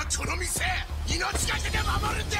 はこの店命がけで守るんだ。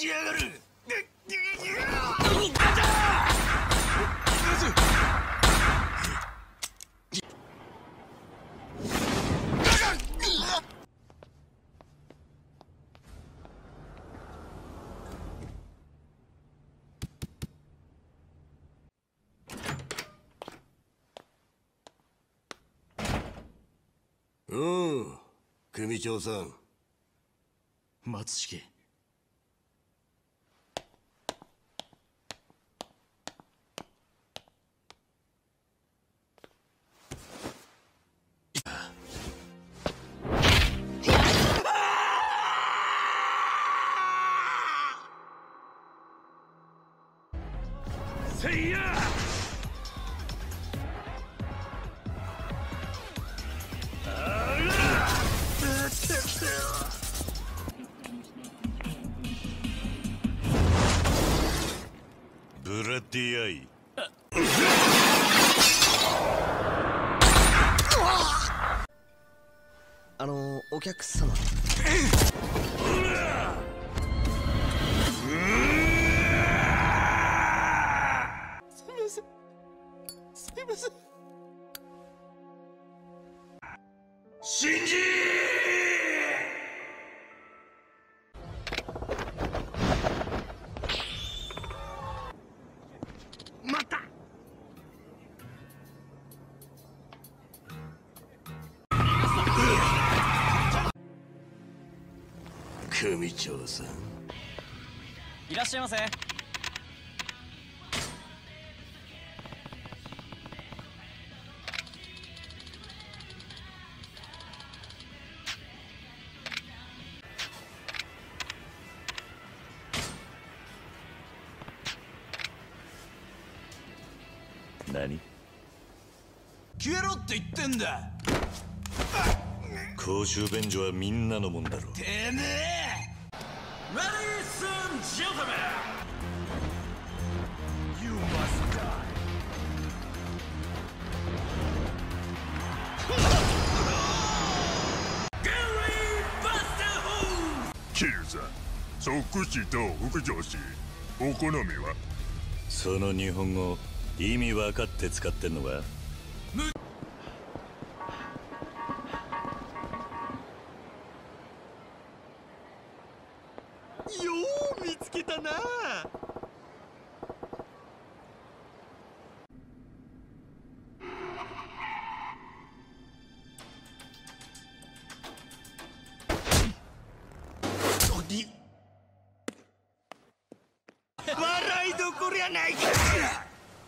しやがる。うん組長さん。松重せいやブラディアイ。あのお客様。シンジまた。組長さん。いらっしゃいませ。何？消えろって言ってんだ。公衆便所はみんなのもんだろてめえ。Ladies and gentlemen. You must die. キルさん即死と副上司お好みは？その日本語意味分かって使ってんのか？よう見つけたな！笑いどころやないか！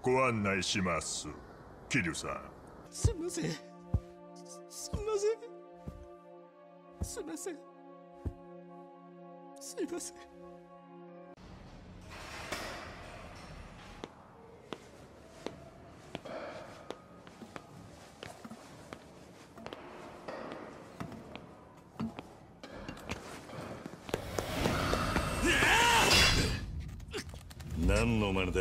ご案内します。キルさん。すみません。すみません。すみません。すみません。何の真似だ？